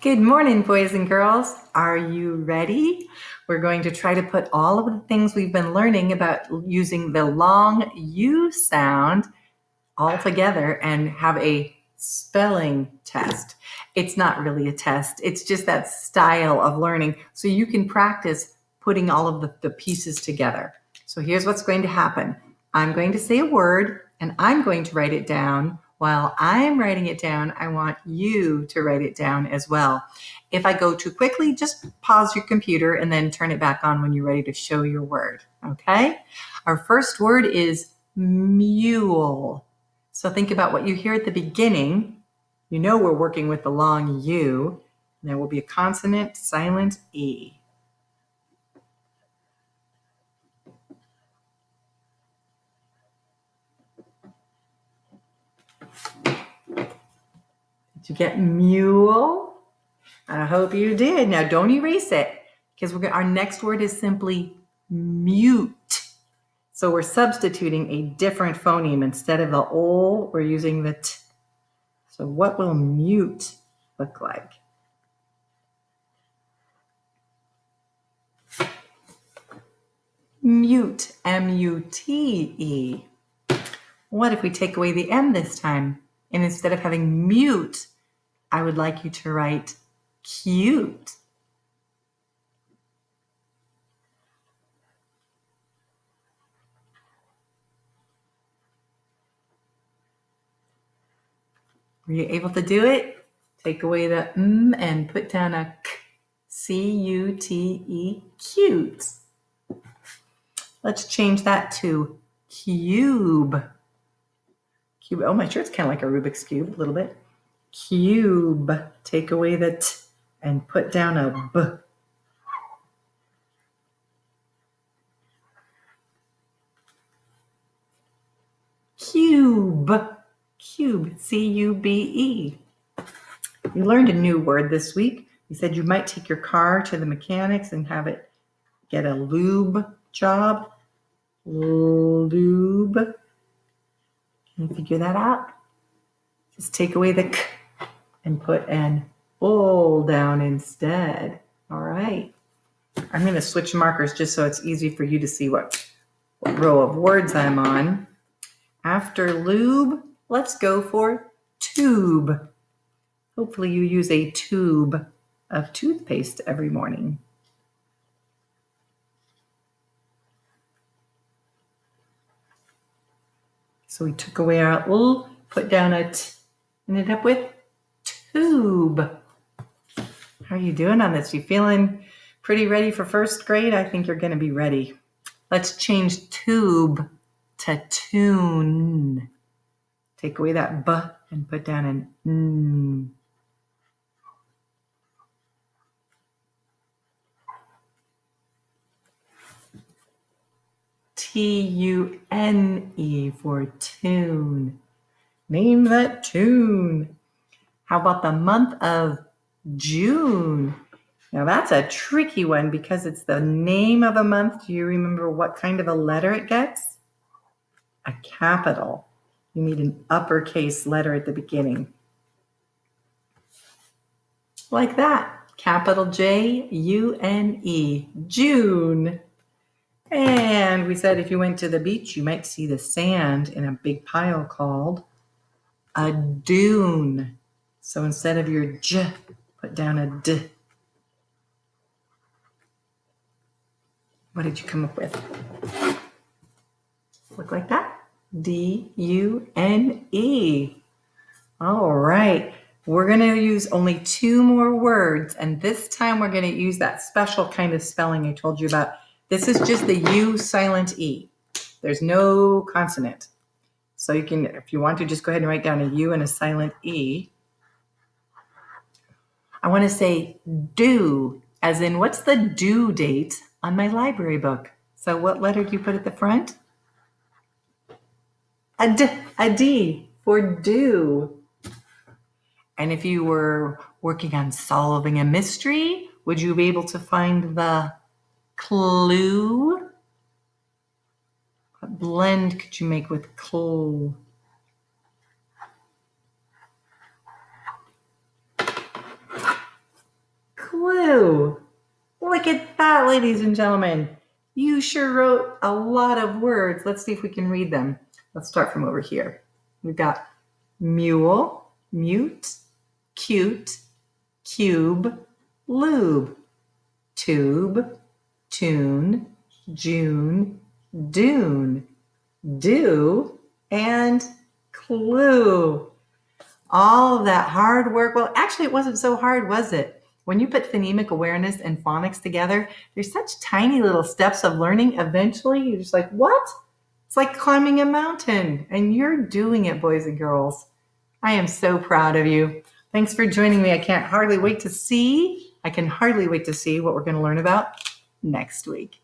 Good morning, boys and girls. Are you ready? We're going to try to put all of the things we've been learning about using the long U sound all together and have a spelling test. It's not really a test, it's just that style of learning. So you can practice putting all of the, the pieces together. So here's what's going to happen I'm going to say a word and I'm going to write it down while I'm writing it down, I want you to write it down as well. If I go too quickly, just pause your computer and then turn it back on when you're ready to show your word. Okay? Our first word is mule. So think about what you hear at the beginning. You know we're working with the long U. And there will be a consonant, silent E. You get mule? I hope you did. Now don't erase it because we're our next word is simply mute. So we're substituting a different phoneme instead of the o. We're using the t. So what will mute look like? Mute, M-U-T-E. What if we take away the M this time? And instead of having mute, I would like you to write cute. Were you able to do it? Take away the m and put down a k. C U T E, cute. Let's change that to cube. Cube. Oh, my shirt's kind of like a Rubik's Cube, a little bit. Cube. Take away the t and put down a b. Cube. Cube. C U B E. You learned a new word this week. You said you might take your car to the mechanics and have it get a lube job. Lube. Can you figure that out? Just take away the k and put an o down instead. All right. I'm going to switch markers just so it's easy for you to see what, what row of words I'm on. After lube, let's go for tube. Hopefully you use a tube of toothpaste every morning. So we took away our l, put down a t, ended up with tube. How are you doing on this? You feeling pretty ready for first grade? I think you're going to be ready. Let's change tube to tune. Take away that b and put down an n. T U N E for tune. Name that tune. How about the month of June? Now that's a tricky one because it's the name of a month. Do you remember what kind of a letter it gets? A capital. You need an uppercase letter at the beginning. Like that. Capital J U N E. June. And we said if you went to the beach, you might see the sand in a big pile called a dune. So instead of your j, put down a d. What did you come up with? Look like that? D U N E. All right. We're going to use only two more words, and this time we're going to use that special kind of spelling I told you about this is just the U silent E. There's no consonant. So you can, if you want to, just go ahead and write down a U and a silent E. I want to say due, as in what's the due date on my library book? So what letter do you put at the front? A D, a D for due. And if you were working on solving a mystery, would you be able to find the clue. What blend could you make with clue? clue. Look at that, ladies and gentlemen. You sure wrote a lot of words. Let's see if we can read them. Let's start from over here. We've got mule, mute, cute, cube, lube, tube, tune, June, dune, due, and clue. All that hard work. Well, actually, it wasn't so hard, was it? When you put phonemic awareness and phonics together, there's such tiny little steps of learning. Eventually, you're just like, what? It's like climbing a mountain, and you're doing it, boys and girls. I am so proud of you. Thanks for joining me. I can't hardly wait to see. I can hardly wait to see what we're going to learn about next week.